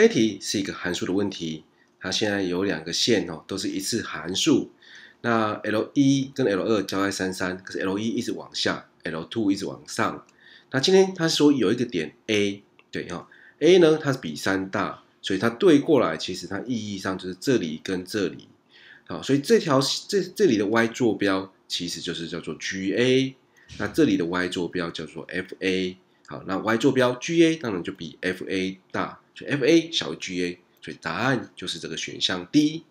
这一题是一个函数的问题，它现在有两个线哦，都是一次函数。那 L 一跟 L 二交在三三，可是 L 一一直往下，L two 一直往上。那今天他说有一个点 A，对哈，A 呢它是比三大，所以它对过来，其实它意义上就是这里跟这里。好，所以这条这这里的 y 坐标其实就是叫做 GA，那这里的 y 坐标叫做 FA。好，那 y 坐标 GA 当然就比 FA 大，FA 小于 GA，所以答案就是这个选项 D。